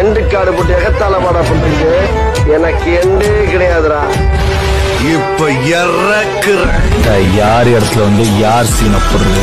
End காடு போட்டு எகத்தால பாடா பண்றீங்க எனக்கு எண்டே கிடையாதுடா. இப்ப இறக்குற யார் இடத்துல வந்து யார் சீனப்படுறது